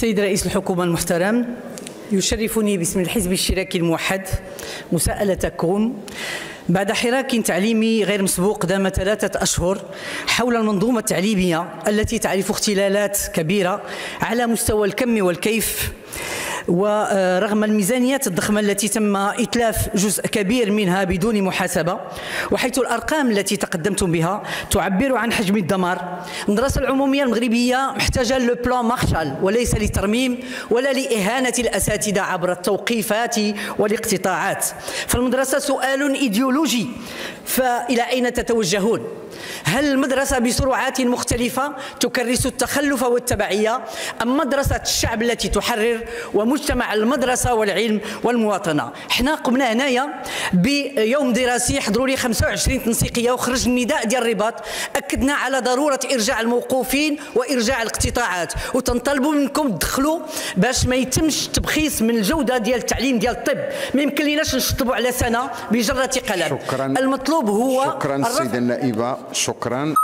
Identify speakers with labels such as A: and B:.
A: السيد رئيس الحكومة المحترم يشرفني باسم الحزب الاشتراكي الموحد مساءلتكم بعد حراك تعليمي غير مسبوق دام ثلاثة أشهر حول المنظومة التعليمية التي تعرف اختلالات كبيرة على مستوى الكم والكيف ورغم الميزانيات الضخمة التي تم إتلاف جزء كبير منها بدون محاسبة وحيث الأرقام التي تقدمتم بها تعبر عن حجم الدمار. المدرسة العمومية المغربية محتاجة le plan Marshall وليس لترميم ولا لإهانة الأساتذة عبر التوقيفات والاقتطاعات. فالمدرسة سؤال إيديولوجي. فإلى أين تتوجهون؟ هل المدرسة بسرعات مختلفة تكرس التخلف والتبعية أم مدرسة الشعب التي تحرر ومجتمع المدرسة والعلم والمواطنة؟ إحنا قمنا هنايا بيوم دراسي حضروا لي 25 تنسيقية وخرج النداء ديال الرباط. أكدنا على ضرورة إرجاع الموقوفين وإرجاع القطاعات وتنطلبوا منكم تدخلوا باش ما يتمش تبخيص من الجودة ديال التعليم ديال الطب. ما يمكن لناش نشطبوا على سنة بجرة قلم.
B: شكرا.
A: المطلوب هو
B: شكرا السيدة النائبة شكرا.